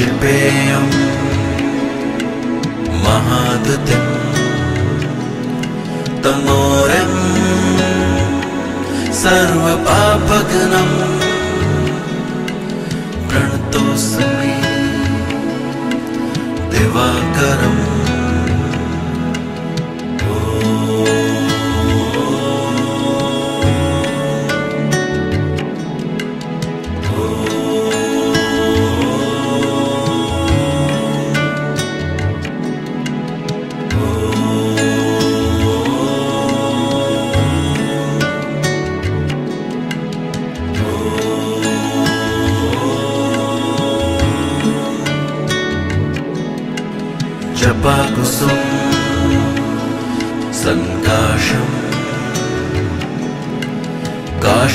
काशिपेयम् महादतिम् तमोरम् सर्वपापघ्नम् प्रणतोऽस्मि दिवाकरम्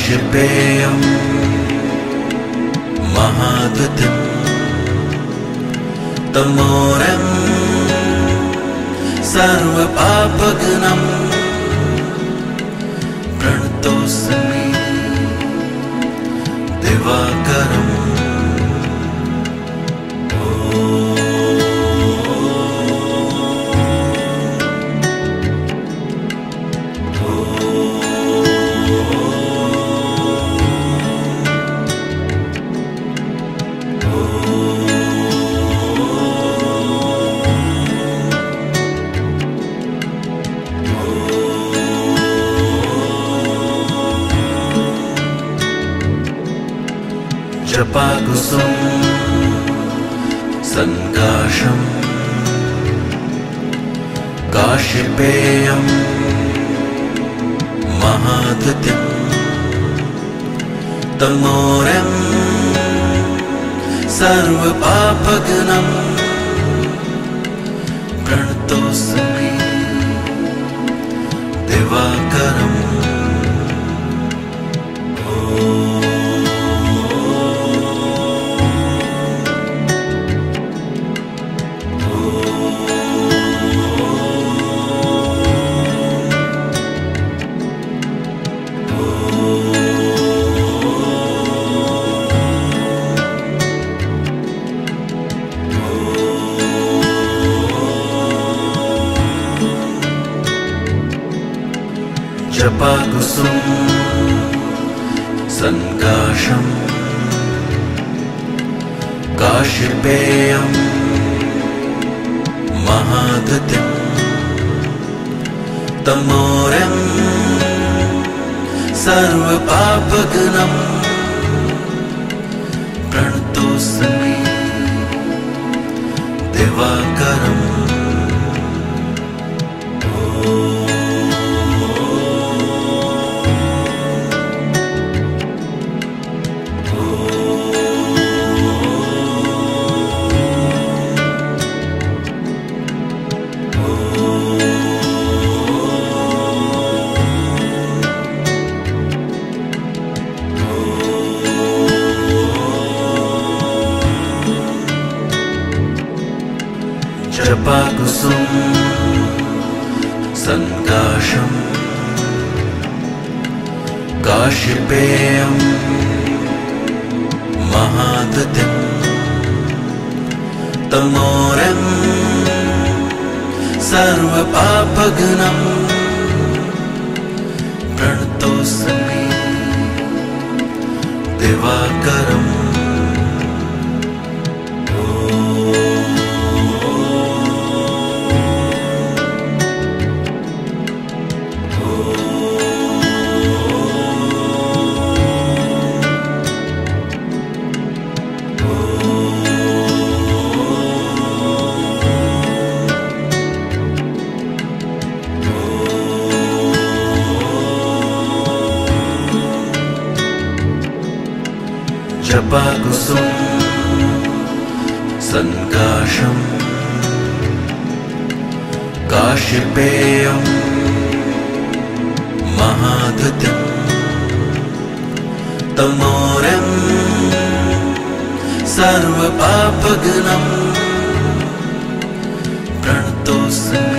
काशिपेयम् महादतिम् तमोरम् सर्वपापघ्नम् प्रणतोऽस्मि दिवाकरम् जपाकुसुम् सन्काशम् काशिपेयम् महाधृतिम् तमोरम् सर्वपापघ्नम् प्रणतोऽस्मि दिवाकरम् जपाकुसुम् सन्काशम् काशिपेयम् महाधृतिम् तमोरम् सर्वपापघ्नम् प्रणतोऽस्मि दिवाकरम् जपाकुसुम् सन्काशम् काशिपेयम् महादतिम् तमोरम् सर्वपापघ्नम् प्रणतोऽस्मि दिवाकरम् सन्काशम् काशिपेयम् महाधृतिम् तमोरम् सर्वपापघ्नम् प्रणतोऽस्मि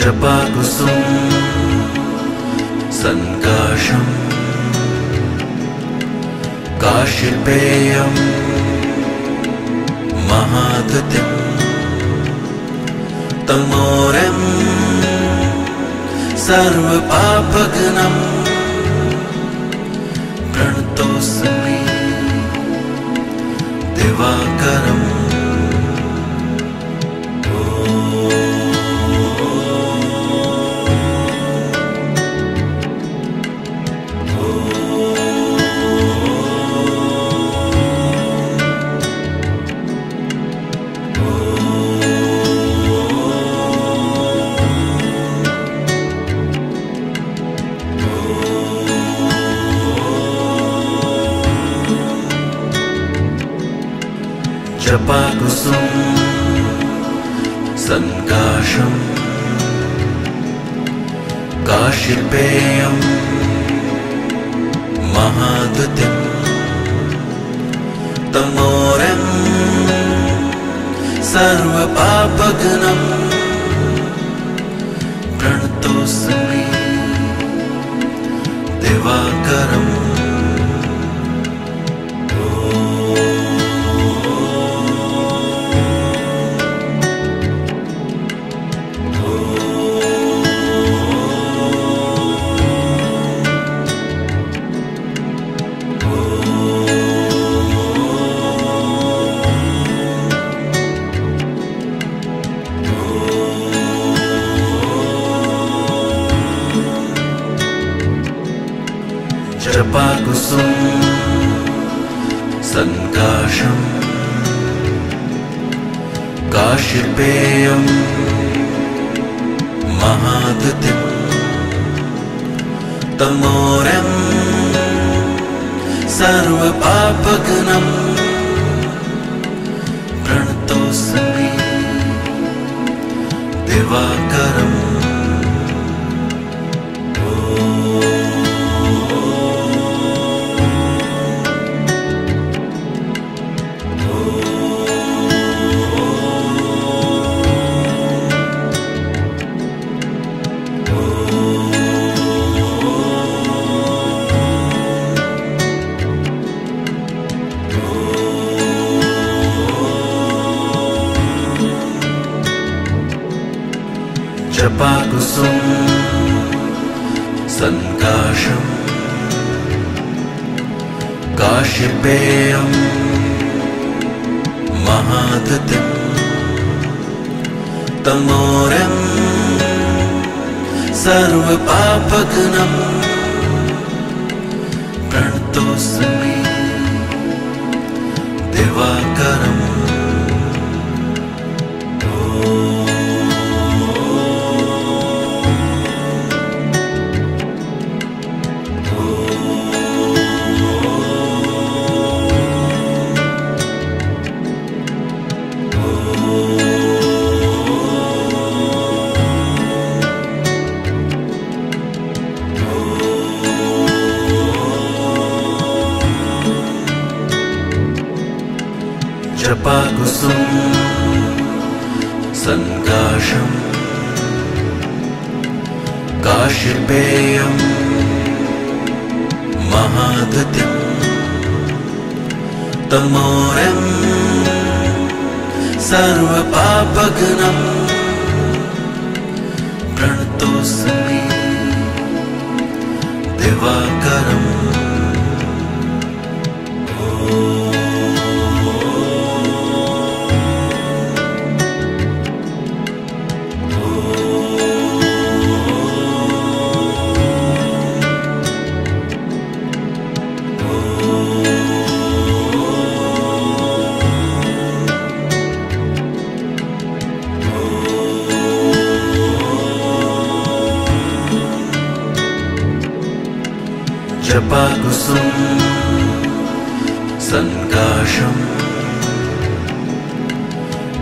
जपाकुसुम् सन्काशम् काशिपेयम् महादतिम् तमोरम् सर्वपापघ्नम् प्रणतोऽस्मि दिवाकरम् जपाकुसुम् सन्काशम् काशिपेयम् महादतिम् तमोरम् सर्वपापघ्नम् प्रणतोऽस्मि दिवाकरम् महादतिम् तमोरम् सर्वपापघ्नम् प्रणतोऽस्मि दिवाकरम् जपाकुसुम् सन्काशम् काशिपेयम् महादतिम् तमोरम् सर्वपापघ्नम् प्रणतोऽस्मि दिवाकरम् जपाकुसुम् सन्काशम् काशिपेयम् महादतिम् तमोरम् सर्वपापघ्नम् प्रणतोऽस्मि दिवाकरम् सन्काशम्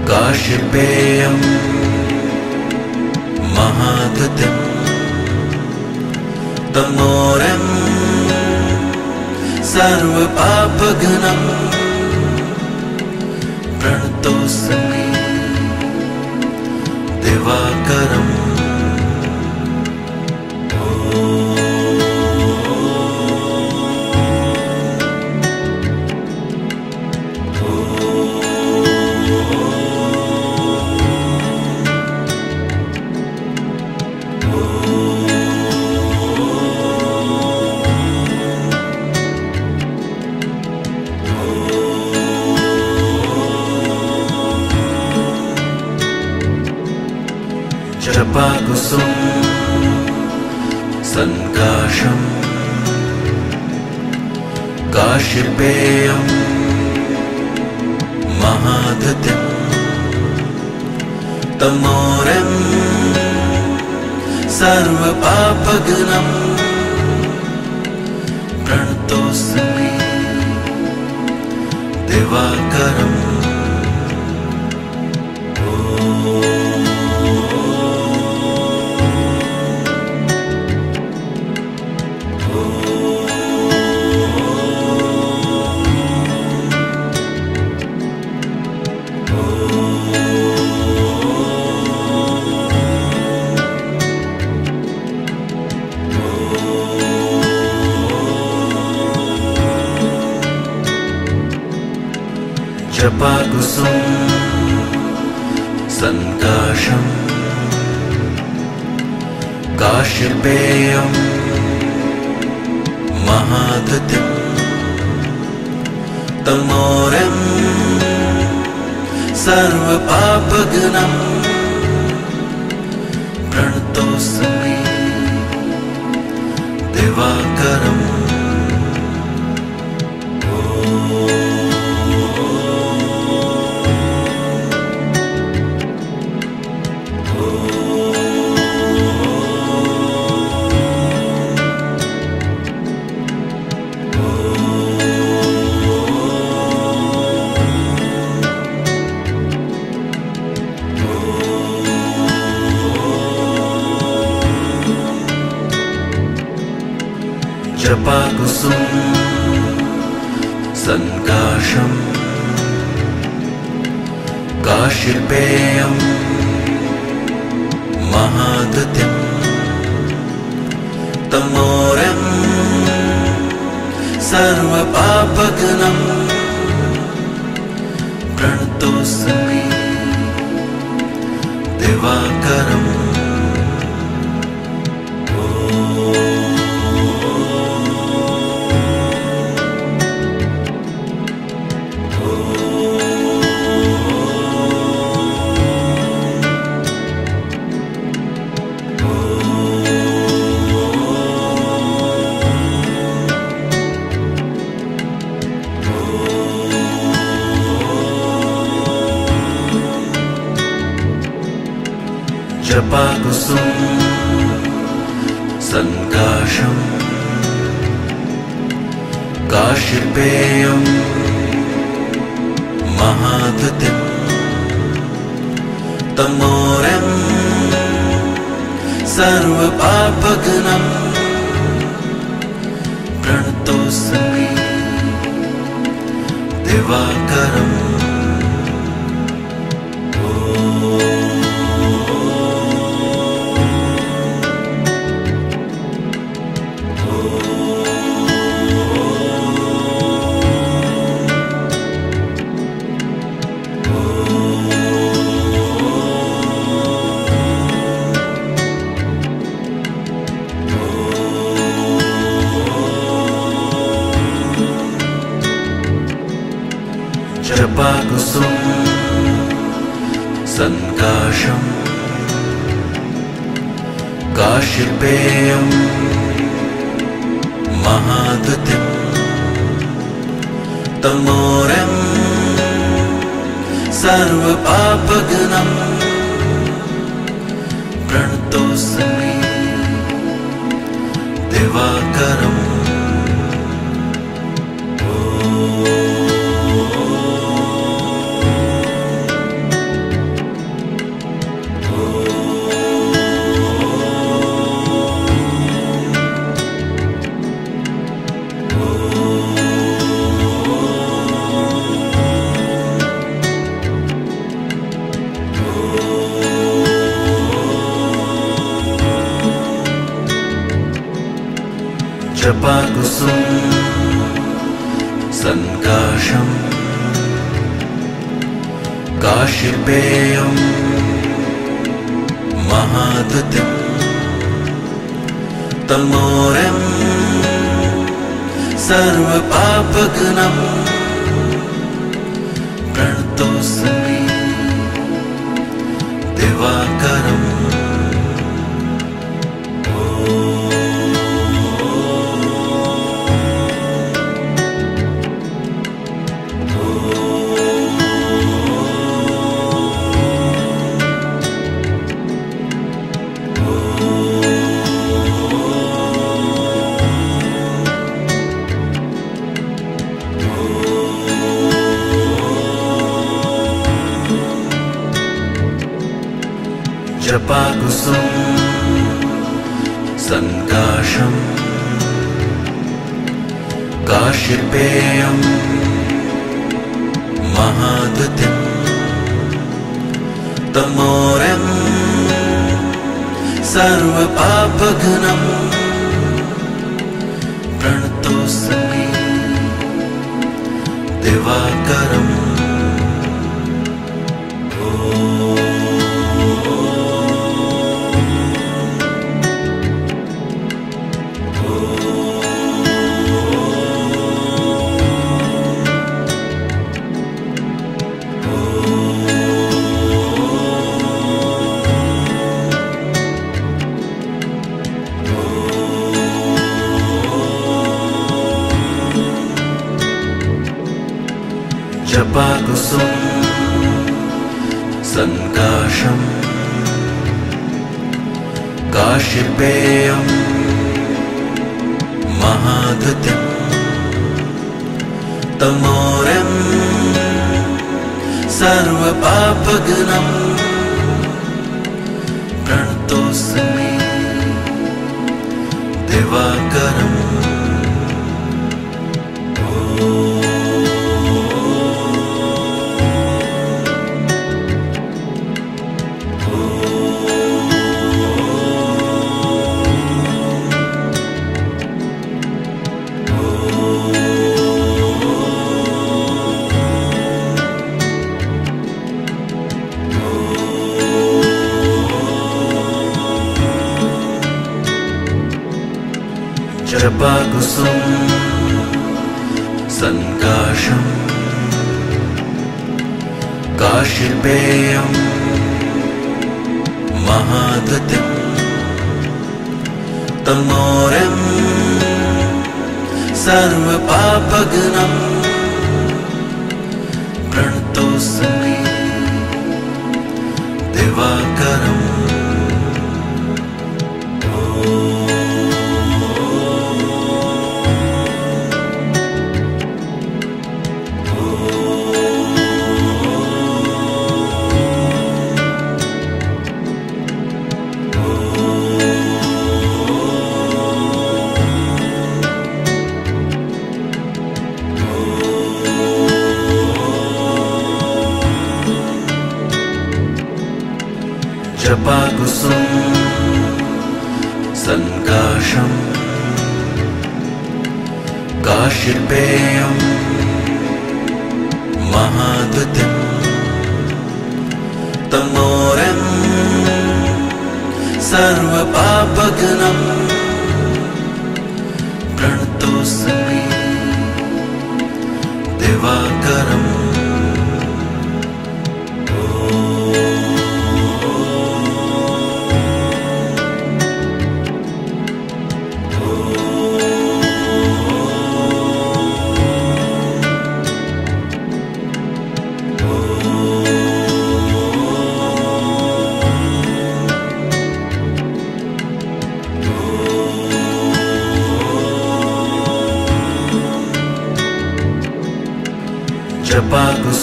काशिपेयम् महादतिम् तमोरम् सर्वपापघ्नम् प्रणतोऽस्मि दिवाकरम् काशिपेयम् महादतिम् तमोरम्। सर्वपापघ्नम्। प्रणतोऽस्मि। दिवाकरम् सन्काशम् काशिपेयम् महादतिम् तमोरम् सर्वपापघ्नम् प्रणतोऽस्मि दिवाकरम् जपाकुसुम् सन्काशम् काशिपेयम् महादतिम् तमोरम् सर्वपापघ्नम् प्रणतोऽस्मि दिवाकरम् सन्काशम् काशिपेयम् महादतिम् तमोरम् सर्वपापघ्नम् प्रणतोऽस्मि दिवाकरम्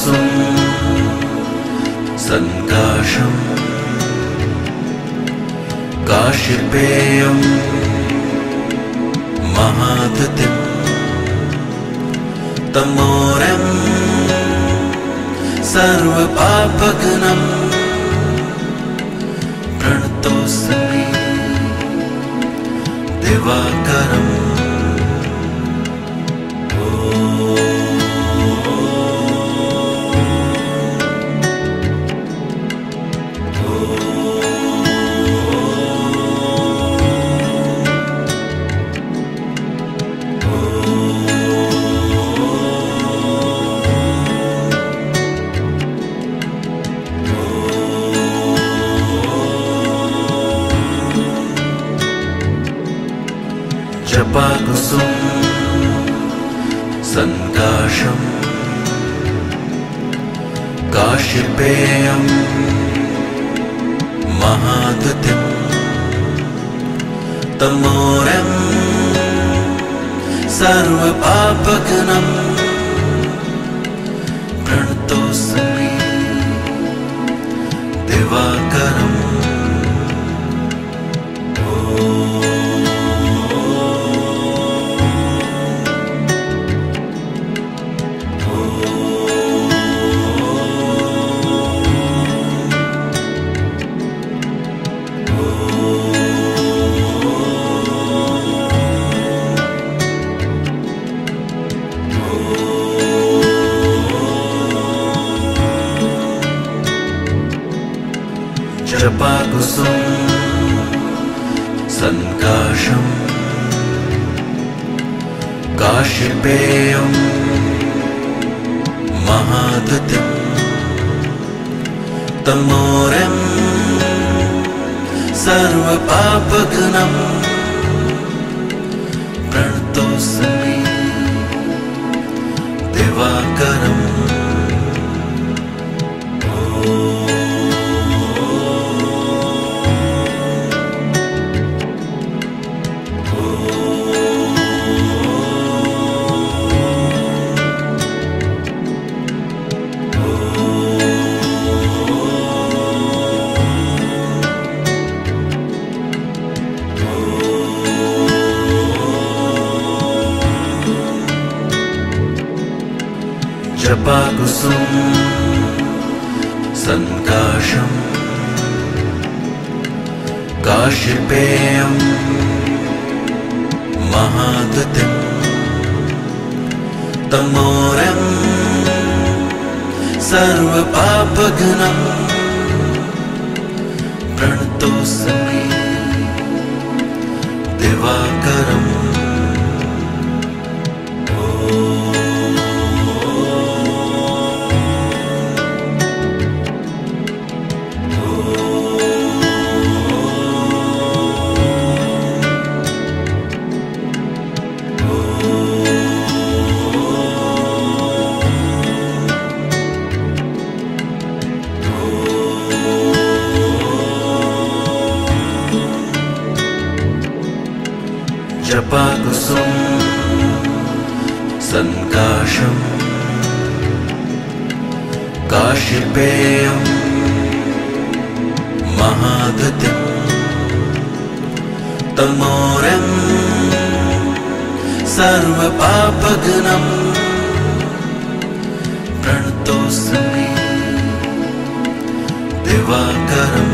जपाकुसुम् सन्काशम् काशिपेयम् महादतिम् तमोरम् सर्वपापघ्नम् प्रणतोऽस्मि दिवाकरम् सर्वपापघ्नम् प्रणतोऽस्मि काशिपेयम् महादतिम् तमोरम् सर्वपापघ्नम् प्रणतोऽस्मि दिवाकरम् जपाकुसुम् सन्काशम् काशिपेयम् महादतिम् तमोरम् सर्वपापघ्नम् प्रणतोऽस्मि दिवाकरम् जपाकुसुम् सन्काशम् काशिपेयम् महादतिम् तमोरम् सर्वपापघ्नम् प्रणतोऽस्मि दिवाकरम्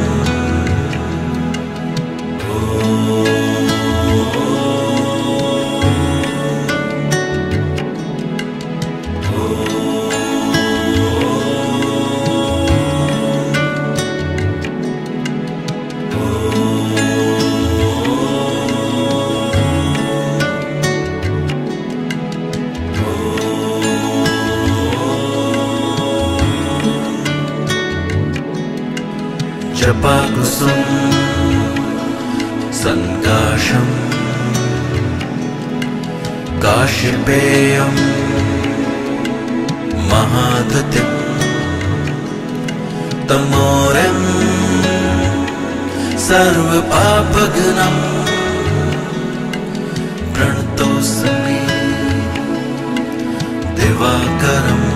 जपाकुसुम् सन्काशम् काशिपेयम् महादतिम् तमोरम् सर्वपापघ्नम् प्रणतोऽस्मि दिवाकरम्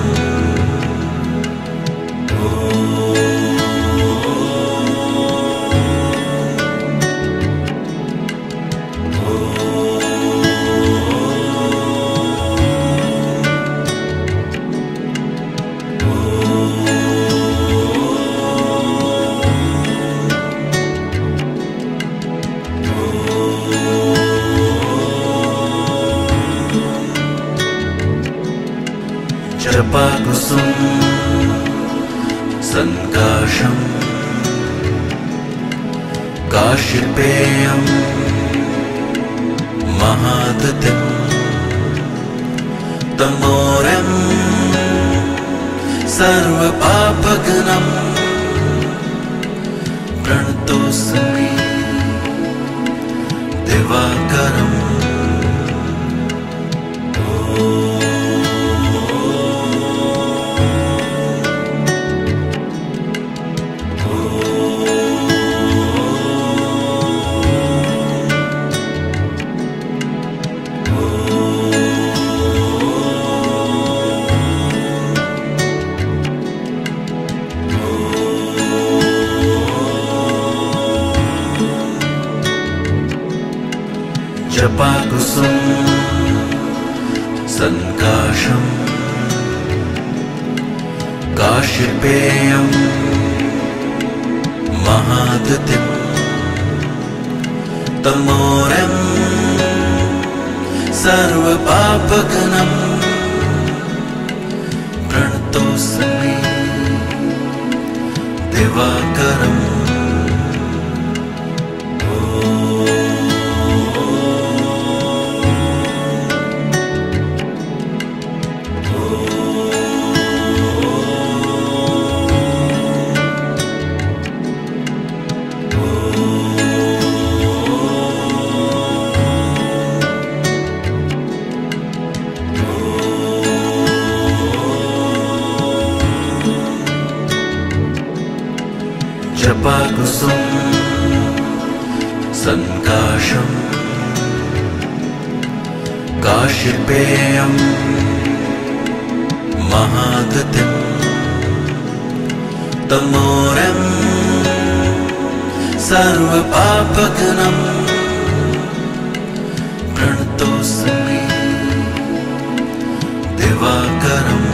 जपाकुसुम् सन्काशम् काशिपेयम् महादतिम् तमोरम् सर्वपापगनम् प्रणतोऽस्मि दिवाकरम् सन्काशम् काशिपेयम् महादतिम् तमोरम् सर्वपापगनम् प्रणतोऽस्मि दिवाकरम् सन्काशम् काशिपेयम् महादतिम् तमोरम् सर्वपापगनम् प्रणतोऽस्मि दिवाकरम्